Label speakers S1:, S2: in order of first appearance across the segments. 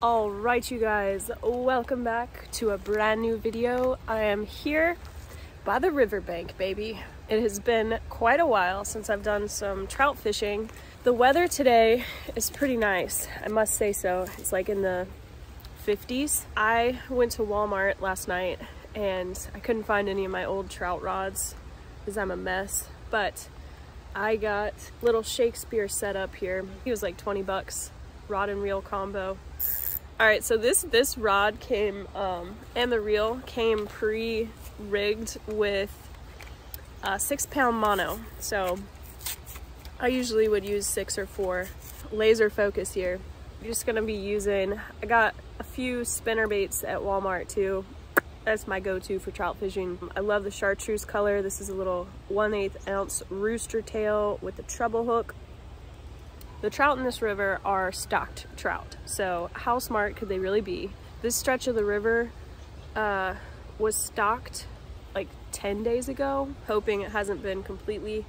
S1: All right, you guys, welcome back to a brand new video. I am here by the riverbank, baby. It has been quite a while since I've done some trout fishing. The weather today is pretty nice, I must say so. It's like in the 50s. I went to Walmart last night and I couldn't find any of my old trout rods because I'm a mess, but I got little Shakespeare set up here. He was like 20 bucks, rod and reel combo all right, so this this rod came um, and the reel came pre-rigged with a six pound mono. So I usually would use six or four. Laser focus here. I'm just gonna be using, I got a few spinner baits at Walmart too. That's my go-to for trout fishing. I love the chartreuse color. This is a little 1 8 ounce rooster tail with a treble hook. The trout in this river are stocked trout, so how smart could they really be? This stretch of the river uh, was stocked like 10 days ago, hoping it hasn't been completely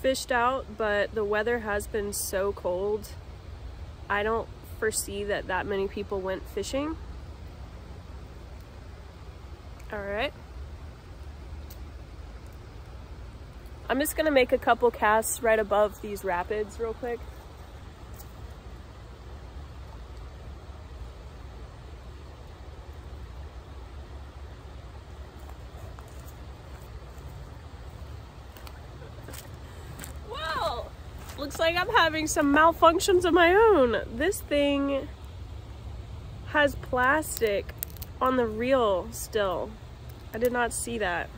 S1: fished out, but the weather has been so cold. I don't foresee that that many people went fishing. All right. I'm just gonna make a couple casts right above these rapids real quick. Well, looks like I'm having some malfunctions of my own. This thing has plastic on the reel still. I did not see that.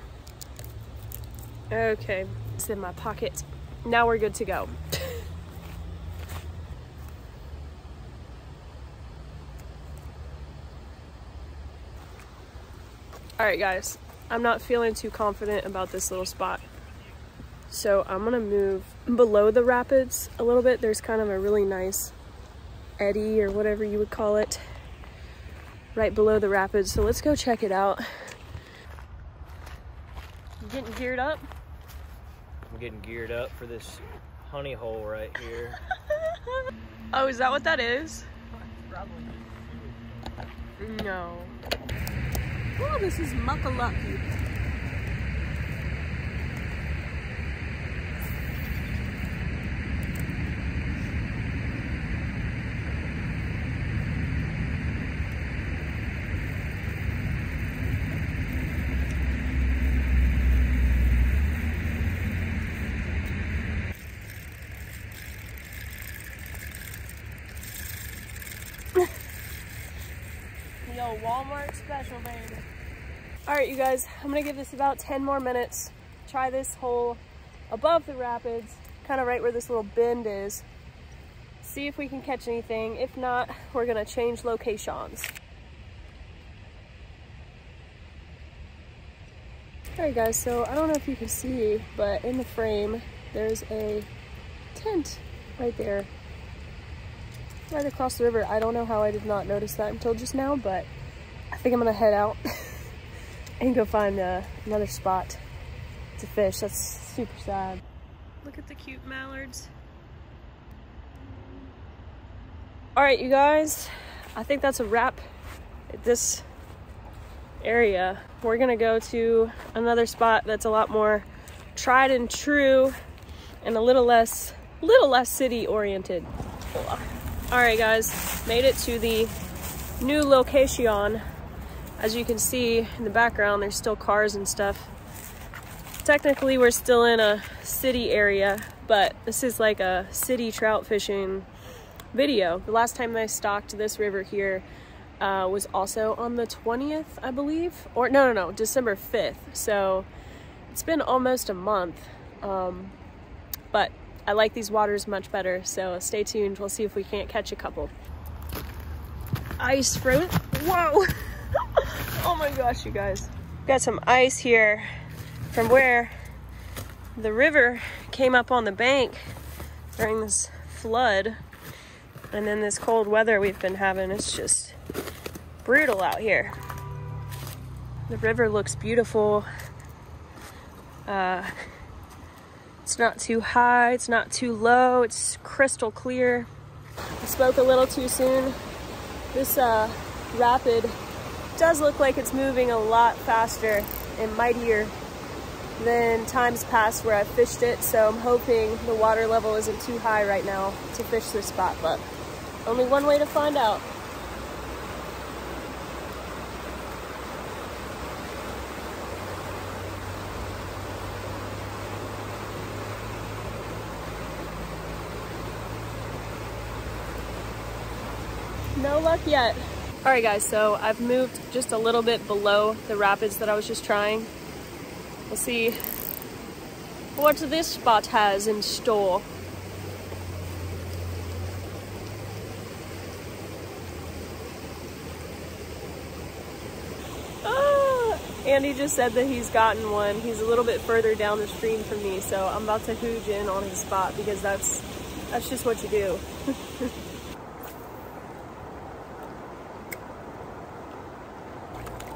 S1: Okay, it's in my pocket. Now we're good to go. All right, guys, I'm not feeling too confident about this little spot. So I'm gonna move below the rapids a little bit. There's kind of a really nice eddy or whatever you would call it right below the rapids. So let's go check it out. Getting geared up?
S2: I'm getting geared up for this honey hole right here.
S1: oh, is that what that is? Probably. No. Oh, this is muckalucky. You guys, I'm gonna give this about 10 more minutes. Try this hole above the rapids, kind of right where this little bend is. See if we can catch anything. If not, we're gonna change locations. All right, guys, so I don't know if you can see, but in the frame, there's a tent right there right across the river. I don't know how I did not notice that until just now, but I think I'm gonna head out and go find uh, another spot to fish. That's super sad. Look at the cute mallards. All right, you guys, I think that's a wrap at this area. We're gonna go to another spot that's a lot more tried and true and a little less, little less city oriented. All right, guys, made it to the new location. As you can see in the background, there's still cars and stuff. Technically, we're still in a city area, but this is like a city trout fishing video. The last time I stocked this river here uh, was also on the 20th, I believe. Or no, no, no, December 5th. So it's been almost a month. Um, but I like these waters much better, so stay tuned. We'll see if we can't catch a couple. Ice front. Whoa! oh my gosh, you guys. Got some ice here from where the river came up on the bank during this flood. And then this cold weather we've been having, it's just brutal out here. The river looks beautiful. Uh, it's not too high, it's not too low, it's crystal clear. I spoke a little too soon. this uh, rapid does look like it's moving a lot faster and mightier than times past where I fished it. So I'm hoping the water level isn't too high right now to fish this spot, but only one way to find out. No luck yet. All right guys, so I've moved just a little bit below the rapids that I was just trying. We'll see what this spot has in store. Ah, Andy just said that he's gotten one. He's a little bit further down the stream from me, so I'm about to hooge in on his spot because that's that's just what you do.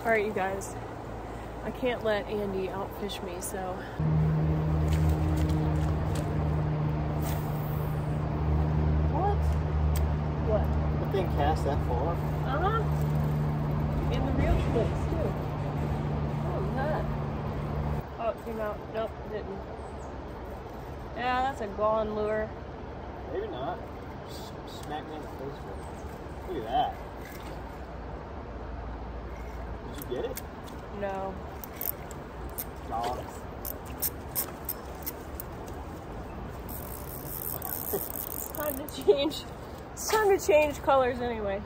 S1: All right, you guys. I can't let Andy outfish me, so. What? What?
S2: That thing cast that far?
S1: Uh-huh. In the real place, too. Was that? Oh, it came out. Nope, didn't. Yeah, that's a gone lure.
S2: Maybe not. Smack me in the face with it. Look at that. Did you get it?
S1: No.
S2: Dogs.
S1: It's time to change. It's time to change colors anyway.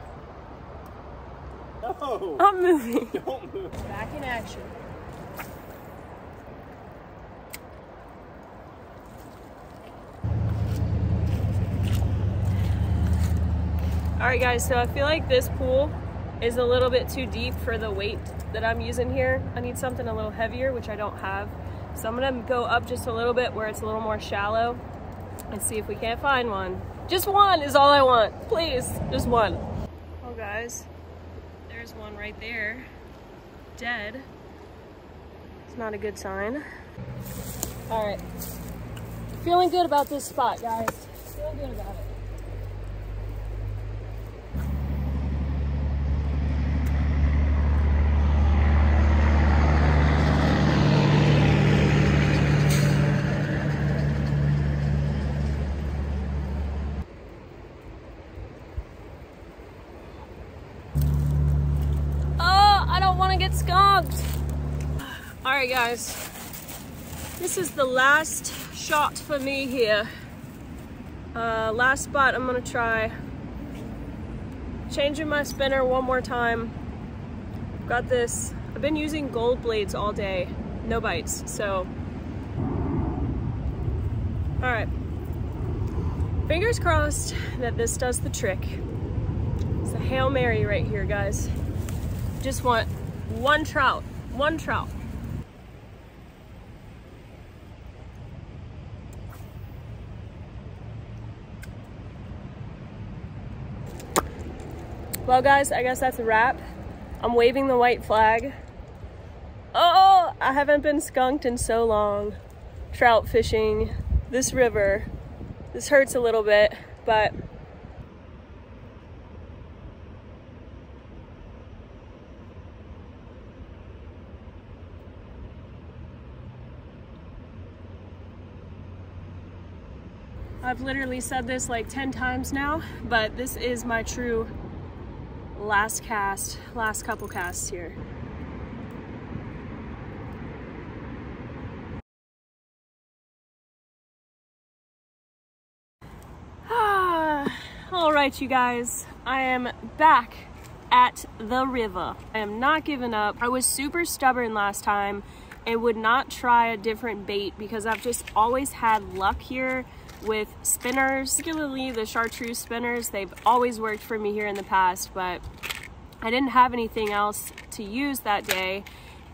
S2: No!
S1: I'm moving.
S2: Don't move.
S1: Back in action. All right guys, so I feel like this pool is a little bit too deep for the weight that I'm using here. I need something a little heavier, which I don't have. So I'm gonna go up just a little bit where it's a little more shallow and see if we can't find one. Just one is all I want, please, just one. Oh guys, there's one right there, dead. It's not a good sign. All right, feeling good about this spot, guys. Feeling good about it. Oh, I don't want to skunked. All right, guys. This is the last shot for me here. Uh, last spot I'm gonna try. Changing my spinner one more time. Got this. I've been using gold blades all day. No bites, so. All right. Fingers crossed that this does the trick. It's a Hail Mary right here, guys. Just want one trout, one trout. Well, guys, I guess that's a wrap. I'm waving the white flag. Oh, I haven't been skunked in so long. Trout fishing this river. This hurts a little bit, but I've literally said this like 10 times now, but this is my true last cast, last couple casts here. Ah, all right, you guys, I am back at the river. I am not giving up. I was super stubborn last time and would not try a different bait because I've just always had luck here with spinners, particularly the chartreuse spinners. They've always worked for me here in the past, but I didn't have anything else to use that day.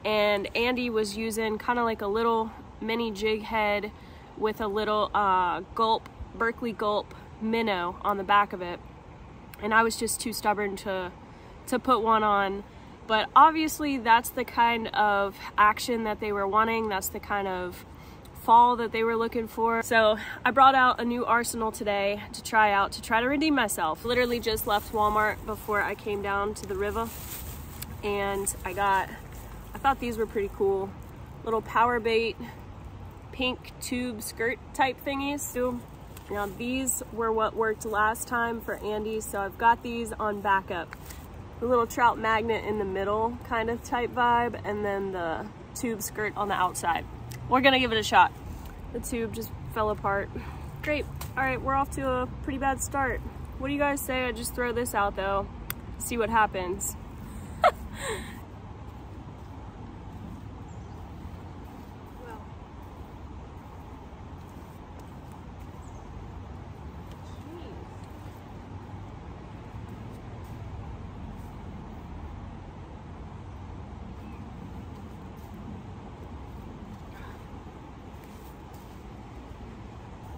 S1: And Andy was using kind of like a little mini jig head with a little uh, gulp, Berkley gulp minnow on the back of it. And I was just too stubborn to, to put one on. But obviously that's the kind of action that they were wanting. That's the kind of fall that they were looking for. So I brought out a new arsenal today to try out to try to redeem myself. Literally just left Walmart before I came down to the river and I got, I thought these were pretty cool. Little power bait, pink tube skirt type thingies. too. Now these were what worked last time for Andy, so I've got these on backup. The little trout magnet in the middle kind of type vibe, and then the tube skirt on the outside. We're gonna give it a shot. The tube just fell apart. Great, all right, we're off to a pretty bad start. What do you guys say I just throw this out though, see what happens.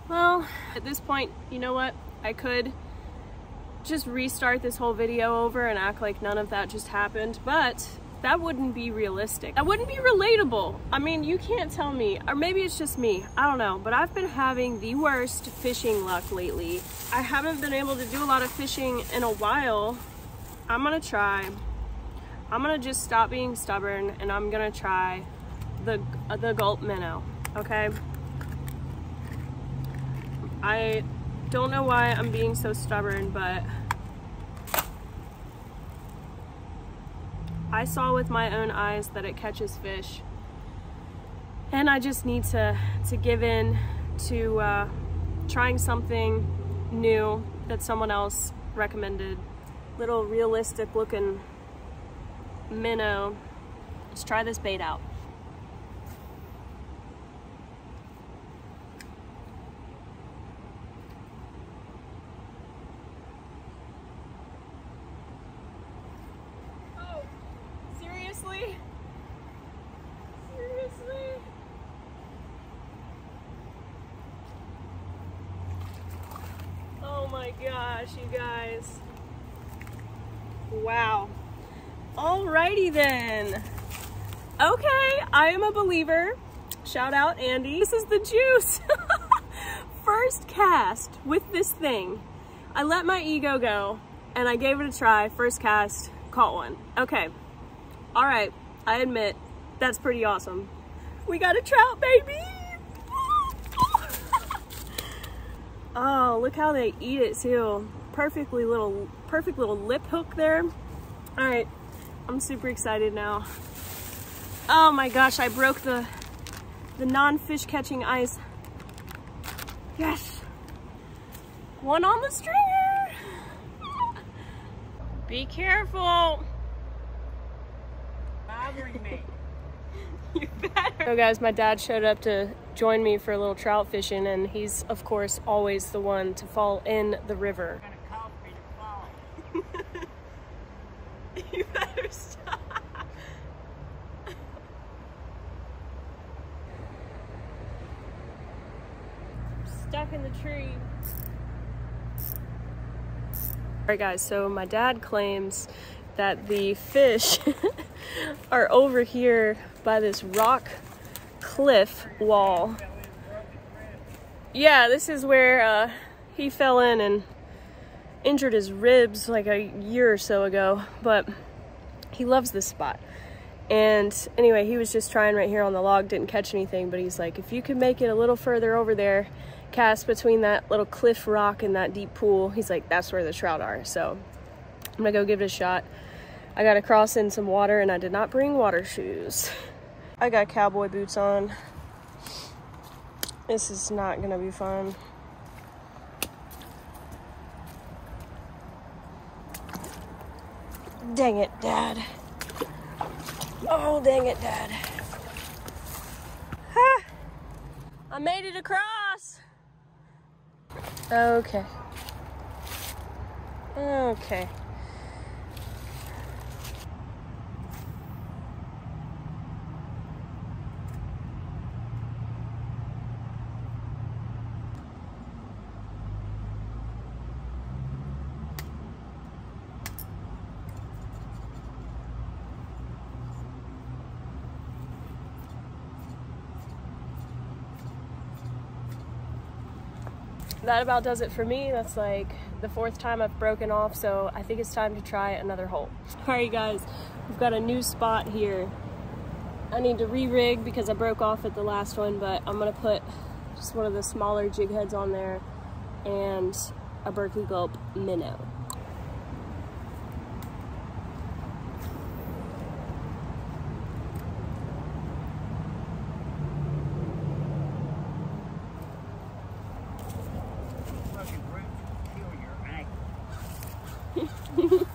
S1: Well, at this point, you know what? I could just restart this whole video over and act like none of that just happened, but that wouldn't be realistic. That wouldn't be relatable. I mean, you can't tell me, or maybe it's just me, I don't know, but I've been having the worst fishing luck lately. I haven't been able to do a lot of fishing in a while. I'm gonna try. I'm gonna just stop being stubborn and I'm gonna try the, the gulp minnow, okay? I don't know why I'm being so stubborn, but I saw with my own eyes that it catches fish. And I just need to, to give in to uh, trying something new that someone else recommended. Little realistic looking minnow. Let's try this bait out. my gosh, you guys. Wow. Alrighty then. Okay, Believer. Shout out Andy. This is the juice. First cast with this thing. I let my ego go and I gave it a try. First cast, caught one. Okay. All right, I admit that's pretty awesome. We got a trout, baby. Oh, look how they eat it too. Perfectly little, perfect little lip hook there. All right, I'm super excited now. Oh my gosh, I broke the, the non-fish catching ice. Yes, one on the stringer. Be careful.
S3: Bothering me.
S1: you better. So guys, my dad showed up to join me for a little trout fishing and he's of course always the one to fall in the river. you better stop. Stuck in the tree. Alright guys, so my dad claims that the fish are over here by this rock cliff wall. Yeah, this is where uh, he fell in and injured his ribs like a year or so ago, but he loves this spot. And anyway, he was just trying right here on the log, didn't catch anything, but he's like, if you could make it a little further over there, cast between that little cliff rock and that deep pool, he's like, that's where the trout are. So I'm gonna go give it a shot. I gotta cross in some water and I did not bring water shoes. I got cowboy boots on. This is not gonna be fun. Dang it, Dad. Oh, dang it, Dad. Ha! I made it across. Okay. Okay. That about does it for me. That's like the fourth time I've broken off, so I think it's time to try another hole. All right, guys, we've got a new spot here. I need to re-rig because I broke off at the last one, but I'm gonna put just one of the smaller jig heads on there and a Berkley Gulp minnow. you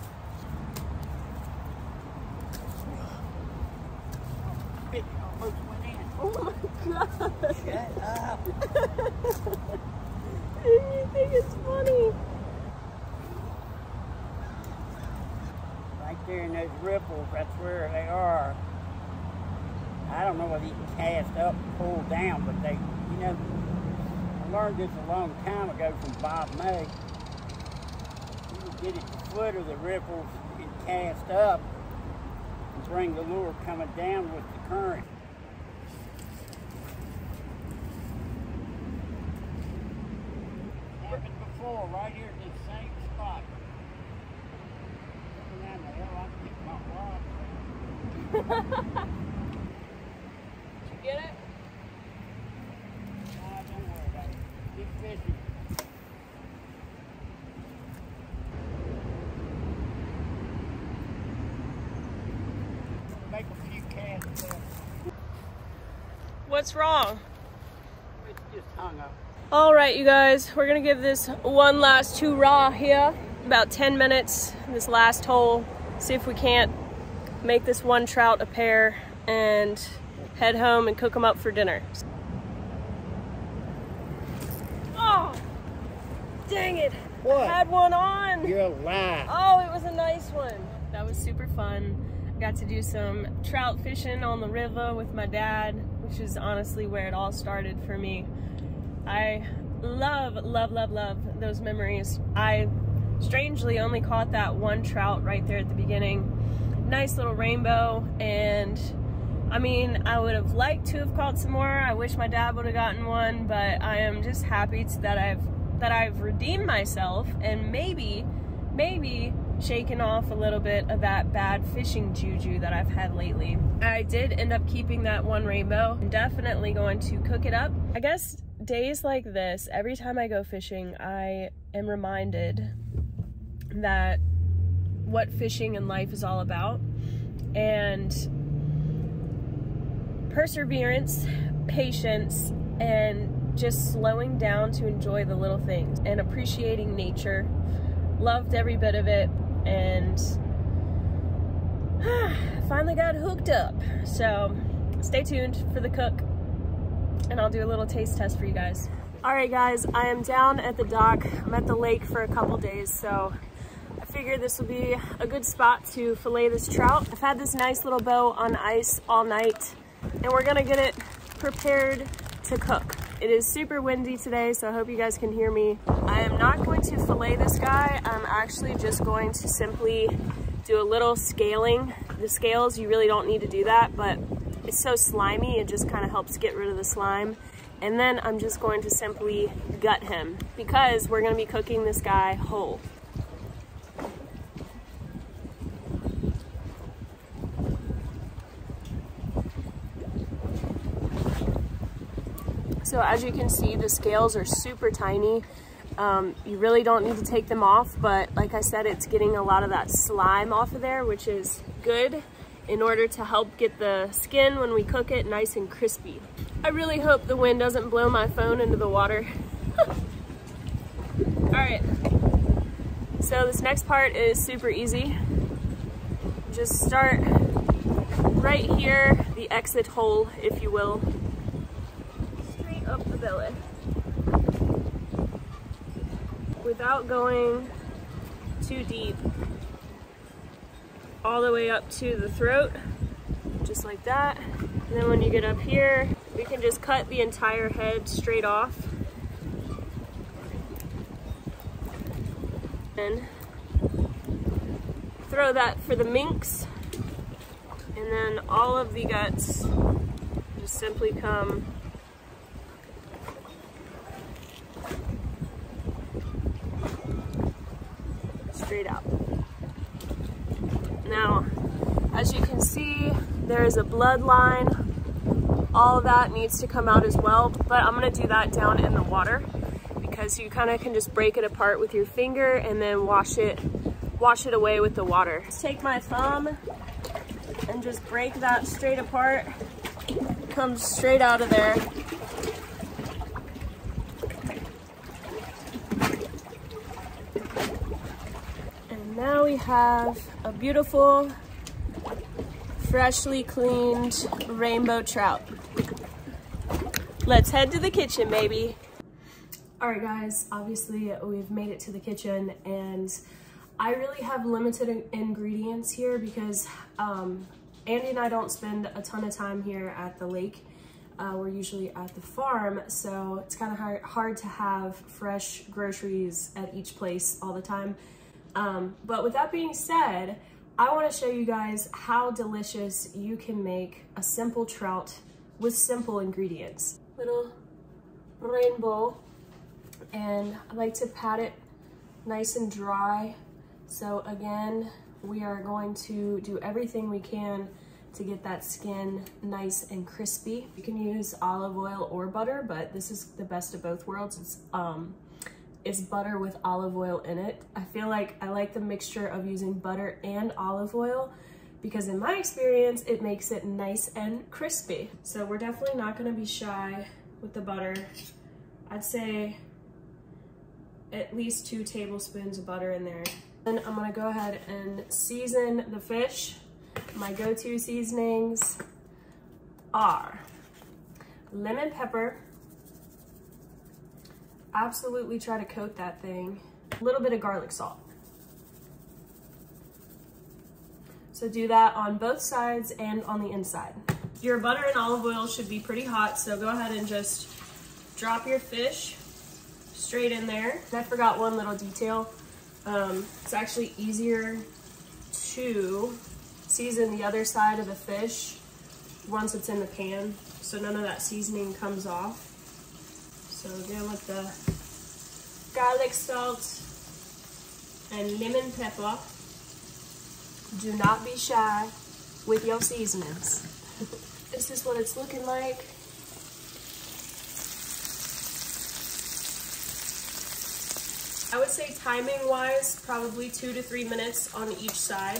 S1: think it's funny?
S3: Right there in those ripples, that's where they are. I don't know whether you can cast up, pull down, but they, you know, I learned this a long time ago from Bob May. You can get at the foot of the ripples and cast up and bring the lure coming down with the current. Happened before, right here at this same spot. The hill, I keep my rod.
S1: Did you get it?
S3: Nah, don't worry about it. Keep fishing. Make a few casts there.
S1: What's wrong?
S3: It's just hung up.
S1: All right, you guys, we're gonna give this one last hurrah here. About 10 minutes, this last hole. See if we can't make this one trout a pair and head home and cook them up for dinner. Oh, dang it.
S3: What?
S1: I had one on.
S3: You're alive.
S1: Oh, it was a nice one. That was super fun. I got to do some trout fishing on the river with my dad, which is honestly where it all started for me. I love, love, love, love those memories. I strangely only caught that one trout right there at the beginning. Nice little rainbow, and I mean, I would have liked to have caught some more. I wish my dad would have gotten one, but I am just happy that I've that I've redeemed myself and maybe, maybe shaken off a little bit of that bad fishing juju that I've had lately. I did end up keeping that one rainbow. I'm definitely going to cook it up. I guess days like this, every time I go fishing, I am reminded that what fishing and life is all about. And perseverance, patience, and just slowing down to enjoy the little things and appreciating nature. Loved every bit of it and finally got hooked up. So stay tuned for the cook and I'll do a little taste test for you guys. All right guys, I am down at the dock. I'm at the lake for a couple days, so I figured this will be a good spot to fillet this trout. I've had this nice little bow on ice all night and we're gonna get it prepared to cook. It is super windy today, so I hope you guys can hear me. I am not going to fillet this guy. I'm actually just going to simply do a little scaling. The scales, you really don't need to do that, but it's so slimy, it just kind of helps get rid of the slime. And then I'm just going to simply gut him because we're gonna be cooking this guy whole. So as you can see, the scales are super tiny. Um, you really don't need to take them off, but like I said, it's getting a lot of that slime off of there, which is good in order to help get the skin when we cook it nice and crispy. I really hope the wind doesn't blow my phone into the water. All right, so this next part is super easy. Just start right here, the exit hole, if you will, Without going too deep, all the way up to the throat, just like that. And then when you get up here, we can just cut the entire head straight off. And throw that for the minks. And then all of the guts just simply come straight out. Now, as you can see, there is a bloodline. All of that needs to come out as well, but I'm gonna do that down in the water because you kind of can just break it apart with your finger and then wash it, wash it away with the water. Take my thumb and just break that straight apart. Comes straight out of there. And now we have a beautiful, freshly cleaned rainbow trout. Let's head to the kitchen, baby. All right, guys, obviously we've made it to the kitchen and I really have limited ingredients here because um, Andy and I don't spend a ton of time here at the lake. Uh, we're usually at the farm, so it's kind of hard, hard to have fresh groceries at each place all the time. Um, but with that being said, I want to show you guys how delicious you can make a simple trout with simple ingredients. Little rainbow, and I like to pat it nice and dry. So again, we are going to do everything we can to get that skin nice and crispy. You can use olive oil or butter, but this is the best of both worlds. It's, um, it's butter with olive oil in it. I feel like I like the mixture of using butter and olive oil because in my experience, it makes it nice and crispy. So we're definitely not gonna be shy with the butter. I'd say at least two tablespoons of butter in there. Then I'm gonna go ahead and season the fish. My go-to seasonings are lemon pepper. Absolutely try to coat that thing. A little bit of garlic salt. So do that on both sides and on the inside. Your butter and olive oil should be pretty hot, so go ahead and just drop your fish straight in there. I forgot one little detail. Um, it's actually easier to season the other side of the fish once it's in the pan so none of that seasoning comes off. So again with the garlic salt and lemon pepper, do not be shy with your seasonings. this is what it's looking like. I would say timing wise, probably two to three minutes on each side.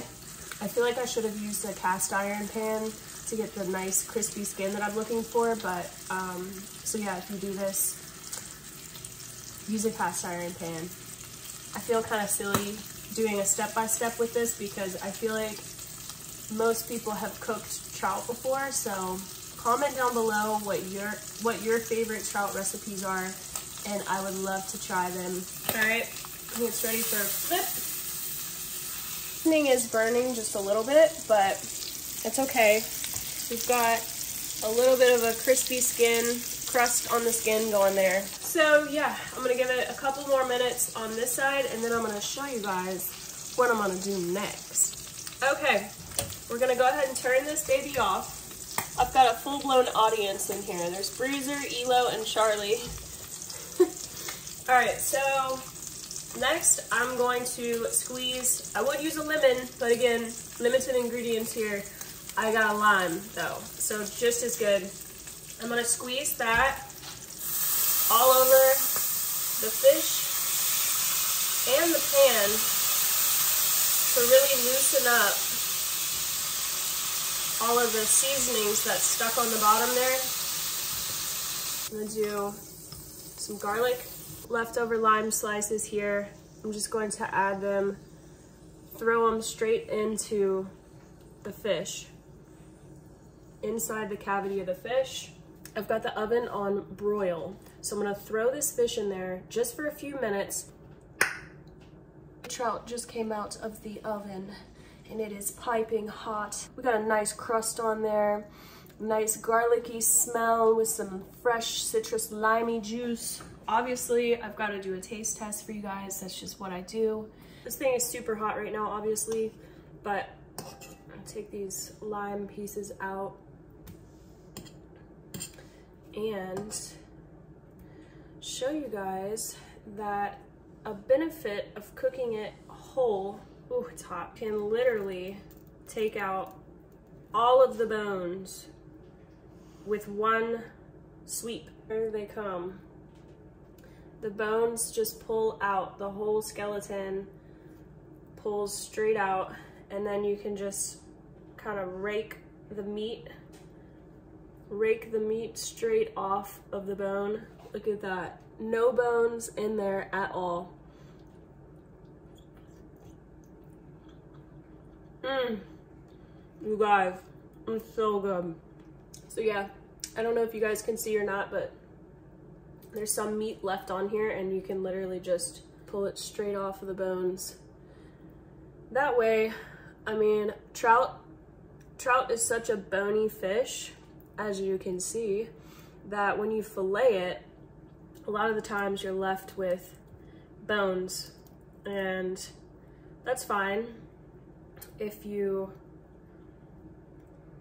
S1: I feel like I should have used a cast iron pan to get the nice crispy skin that I'm looking for, but um, so yeah, if you do this, use a cast iron pan. I feel kind of silly doing a step-by-step -step with this because I feel like most people have cooked trout before, so comment down below what your what your favorite trout recipes are and I would love to try them. All right, I think it's ready for a flip. Thing is burning just a little bit, but it's okay. We've got a little bit of a crispy skin, crust on the skin going there. So yeah, I'm gonna give it a couple more minutes on this side and then I'm gonna show you guys what I'm gonna do next. Okay, we're gonna go ahead and turn this baby off. I've got a full-blown audience in here. There's Bruiser, Elo, and Charlie. All right, so next I'm going to squeeze, I would use a lemon, but again, limited ingredients here. I got a lime though, so just as good. I'm gonna squeeze that all over the fish and the pan to really loosen up all of the seasonings that's stuck on the bottom there. I'm gonna do some garlic leftover lime slices here. I'm just going to add them, throw them straight into the fish, inside the cavity of the fish. I've got the oven on broil. So I'm gonna throw this fish in there just for a few minutes. The trout just came out of the oven and it is piping hot. We got a nice crust on there, nice garlicky smell with some fresh citrus limey juice. Obviously, I've got to do a taste test for you guys. That's just what I do. This thing is super hot right now, obviously, but I'll take these lime pieces out and show you guys that a benefit of cooking it whole, ooh, it's hot, can literally take out all of the bones with one sweep. There they come. The bones just pull out, the whole skeleton pulls straight out, and then you can just kind of rake the meat, rake the meat straight off of the bone. Look at that. No bones in there at all. Mmm. You guys, it's so good. So yeah, I don't know if you guys can see or not, but there's some meat left on here and you can literally just pull it straight off of the bones. That way, I mean, trout, trout is such a bony fish, as you can see, that when you fillet it, a lot of the times you're left with bones and that's fine if you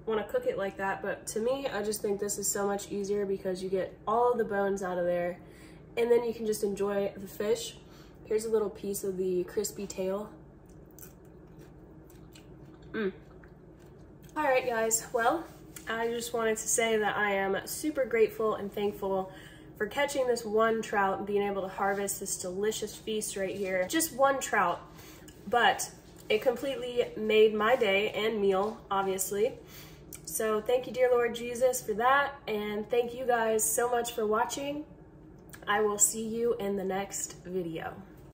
S1: want to cook it like that, but to me, I just think this is so much easier because you get all the bones out of there and then you can just enjoy the fish. Here's a little piece of the crispy tail. Mm. All right, guys. Well, I just wanted to say that I am super grateful and thankful for catching this one trout and being able to harvest this delicious feast right here. Just one trout, but it completely made my day and meal, obviously. So thank you, dear Lord Jesus, for that. And thank you guys so much for watching. I will see you in the next video.